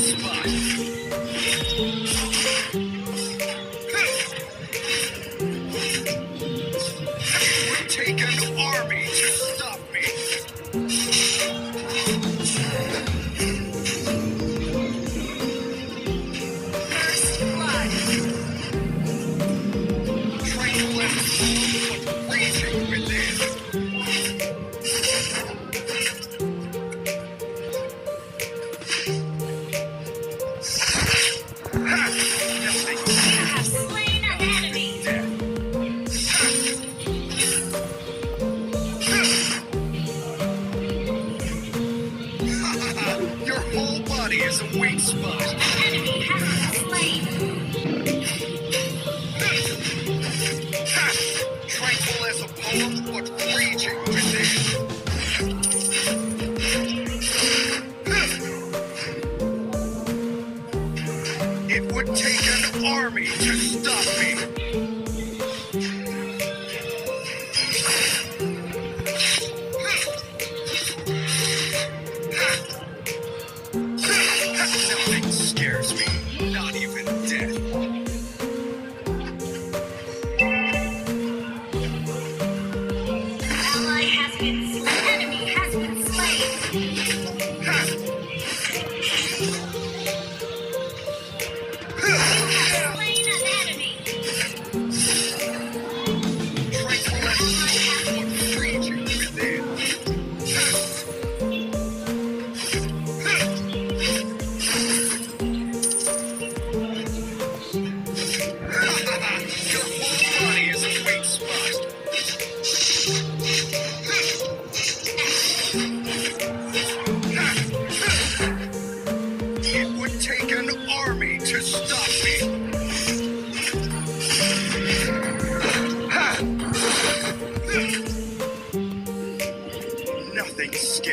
Spot. A weak spot. Enemy has been slain! Tranquil as a poem, but raging within. It would take an army to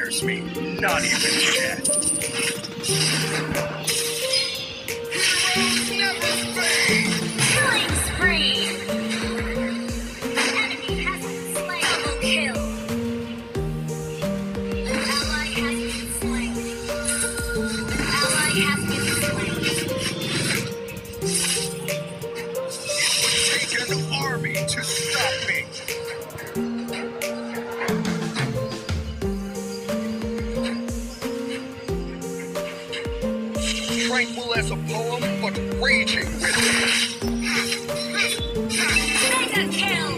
scares me, not even death. Never fade. Tranquil as a poem, but raging within. Mega kill!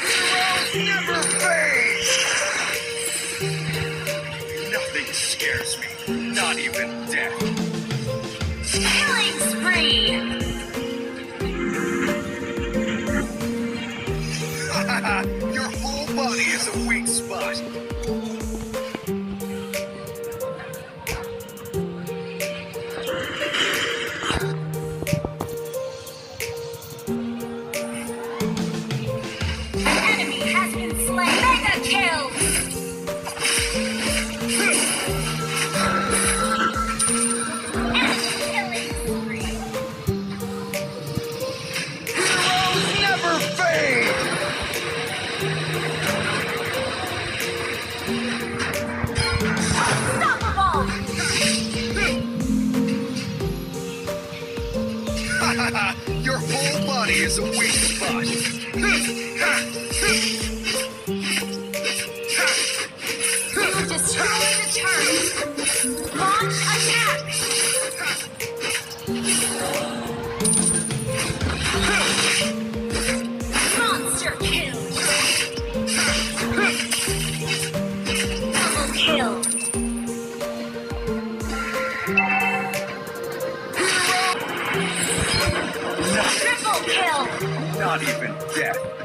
Heroes never fade. Nothing scares me, not even death. Killing spree! Your whole body is a weak spot. Monster kill! Double kill! Triple kill! Not even death.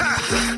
Ha!